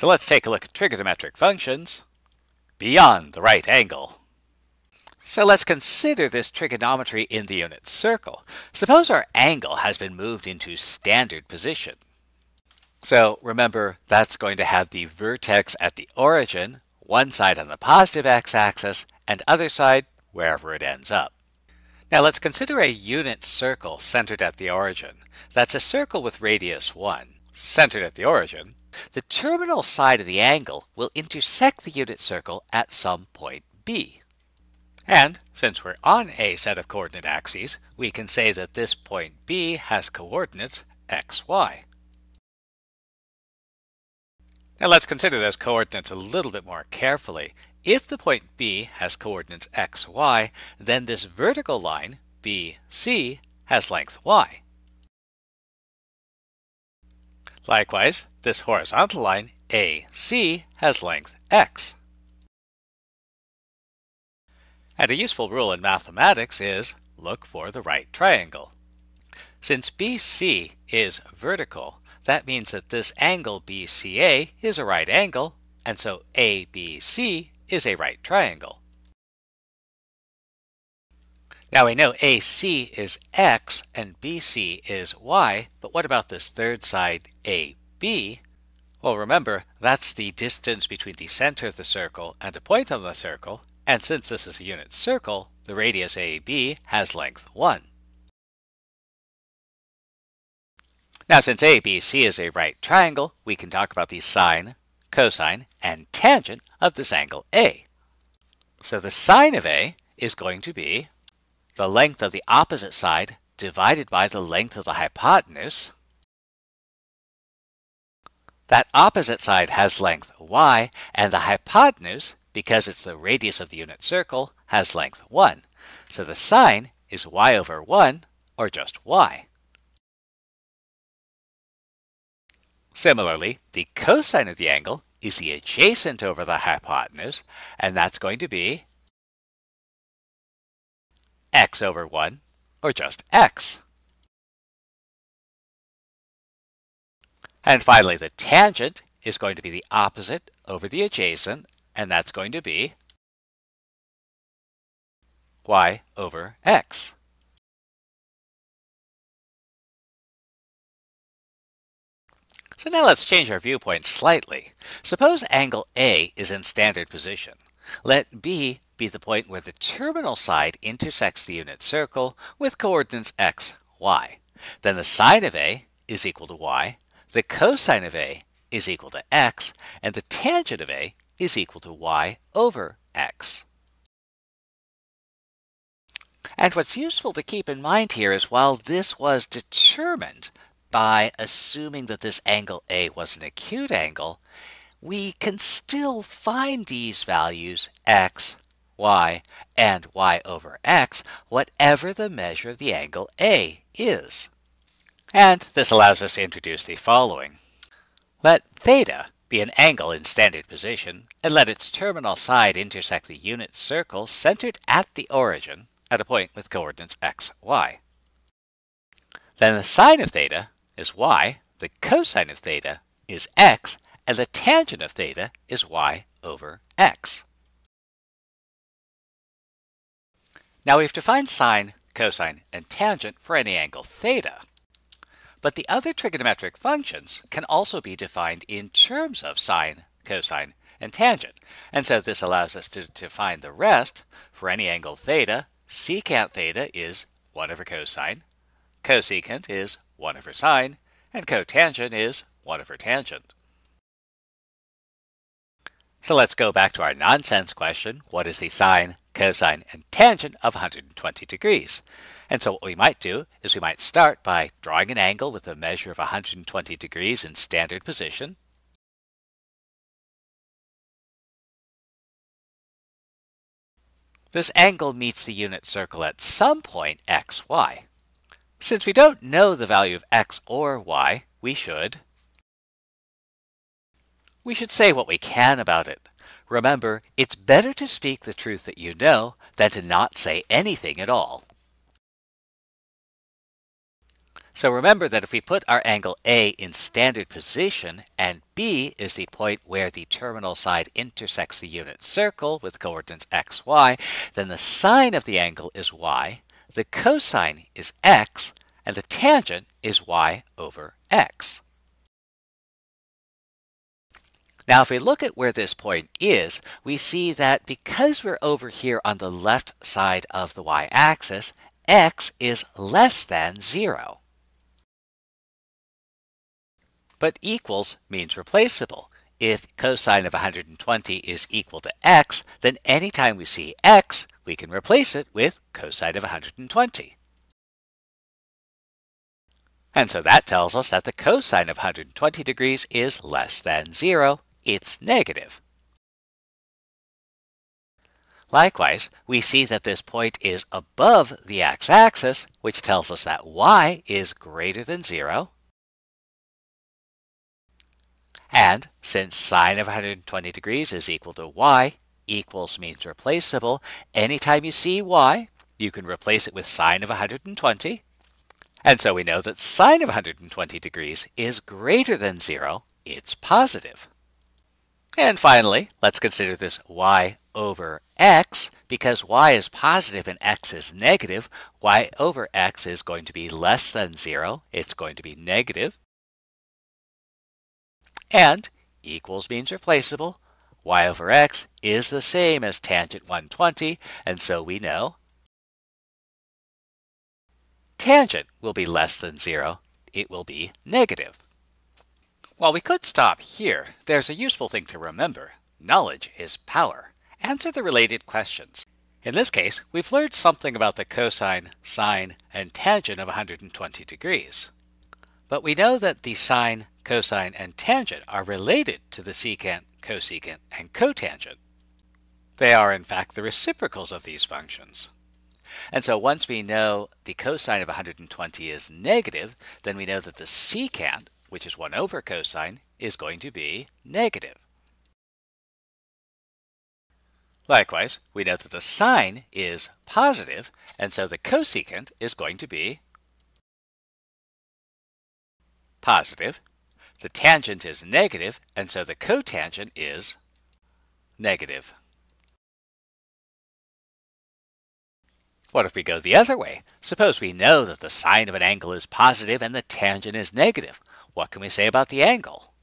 So let's take a look at trigonometric functions beyond the right angle. So let's consider this trigonometry in the unit circle. Suppose our angle has been moved into standard position. So remember, that's going to have the vertex at the origin, one side on the positive x-axis, and other side wherever it ends up. Now let's consider a unit circle centered at the origin. That's a circle with radius 1, centered at the origin. The terminal side of the angle will intersect the unit circle at some point B. And since we're on a set of coordinate axes, we can say that this point B has coordinates x, y. Now let's consider those coordinates a little bit more carefully. If the point B has coordinates x, y, then this vertical line, BC, has length y. Likewise, this horizontal line, AC, has length x. And a useful rule in mathematics is look for the right triangle. Since BC is vertical, that means that this angle BCA is a right angle, and so ABC is a right triangle. Now we know AC is x and BC is y, but what about this third side AB? Well, remember, that's the distance between the center of the circle and a point on the circle, and since this is a unit circle, the radius AB has length 1. Now, since ABC is a right triangle, we can talk about the sine, cosine, and tangent of this angle A. So the sine of A is going to be the length of the opposite side divided by the length of the hypotenuse. That opposite side has length y, and the hypotenuse, because it's the radius of the unit circle, has length 1. So the sine is y over 1, or just y. Similarly, the cosine of the angle is the adjacent over the hypotenuse, and that's going to be x over 1, or just x. And finally, the tangent is going to be the opposite over the adjacent, and that's going to be y over x. So now let's change our viewpoint slightly. Suppose angle A is in standard position. Let B be the point where the terminal side intersects the unit circle with coordinates x, y. Then the sine of A is equal to y, the cosine of A is equal to x, and the tangent of A is equal to y over x. And what's useful to keep in mind here is while this was determined by assuming that this angle A was an acute angle, we can still find these values x, y, and y over x, whatever the measure of the angle A is. And this allows us to introduce the following. Let theta be an angle in standard position, and let its terminal side intersect the unit circle centered at the origin at a point with coordinates x, y. Then the sine of theta is y, the cosine of theta is x, and the tangent of theta is y over x. Now we've defined sine, cosine, and tangent for any angle theta. But the other trigonometric functions can also be defined in terms of sine, cosine, and tangent. And so this allows us to define the rest for any angle theta. Secant theta is 1 over cosine. Cosecant is 1 over sine, and cotangent is 1 over tangent. So let's go back to our nonsense question. What is the sine, cosine, and tangent of 120 degrees? And so what we might do is we might start by drawing an angle with a measure of 120 degrees in standard position. This angle meets the unit circle at some point xy. Since we don't know the value of x or y, we should we should say what we can about it. Remember, it's better to speak the truth that you know than to not say anything at all. So remember that if we put our angle A in standard position and B is the point where the terminal side intersects the unit circle with coordinates x, y, then the sine of the angle is y, the cosine is x, and the tangent is y over x. Now, if we look at where this point is, we see that because we're over here on the left side of the y-axis, x is less than 0. But equals means replaceable. If cosine of 120 is equal to x, then anytime we see x, we can replace it with cosine of 120. And so that tells us that the cosine of 120 degrees is less than 0. It's negative. Likewise, we see that this point is above the x-axis, which tells us that y is greater than 0. And since sine of 120 degrees is equal to y, equals means replaceable, anytime you see y, you can replace it with sine of 120. And so we know that sine of 120 degrees is greater than 0. It's positive. And finally, let's consider this y over x. Because y is positive and x is negative, y over x is going to be less than 0. It's going to be negative. And equals means replaceable. y over x is the same as tangent 120, and so we know tangent will be less than 0. It will be negative. While we could stop here, there's a useful thing to remember. Knowledge is power. Answer the related questions. In this case, we've learned something about the cosine, sine, and tangent of 120 degrees. But we know that the sine, cosine, and tangent are related to the secant, cosecant, and cotangent. They are, in fact, the reciprocals of these functions. And so once we know the cosine of 120 is negative, then we know that the secant, which is 1 over cosine, is going to be negative. Likewise, we know that the sine is positive, and so the cosecant is going to be positive. The tangent is negative, and so the cotangent is negative. What if we go the other way? Suppose we know that the sine of an angle is positive and the tangent is negative. What can we say about the angle?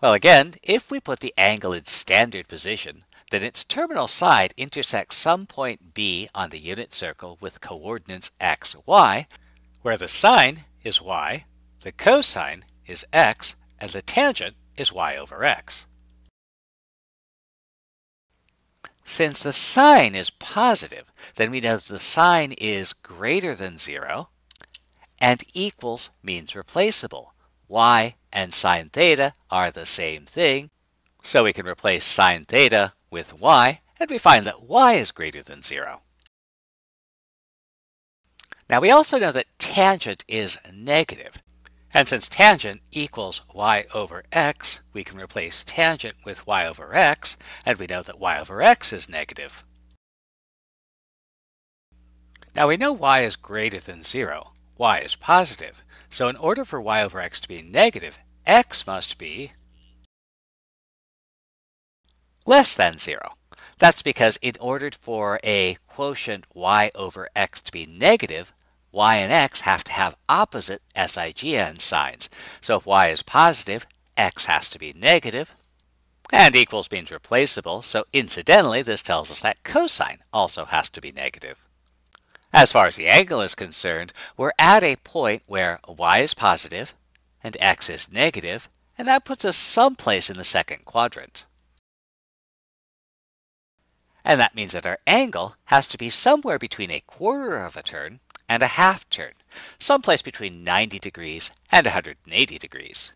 Well, again, if we put the angle in standard position, then its terminal side intersects some point B on the unit circle with coordinates x, y, where the sine is y the cosine is x, and the tangent is y over x. Since the sine is positive, then we know that the sine is greater than 0, and equals means replaceable. Y and sine theta are the same thing, so we can replace sine theta with y, and we find that y is greater than 0. Now we also know that tangent is negative, and since tangent equals y over x, we can replace tangent with y over x, and we know that y over x is negative. Now we know y is greater than 0. Y is positive. So in order for y over x to be negative, x must be less than 0. That's because in order for a quotient y over x to be negative, y and x have to have opposite SIGN signs. So if y is positive, x has to be negative. And equals means replaceable, so incidentally this tells us that cosine also has to be negative. As far as the angle is concerned, we're at a point where y is positive and x is negative, and that puts us someplace in the second quadrant. And that means that our angle has to be somewhere between a quarter of a turn and a half turn, someplace between 90 degrees and 180 degrees.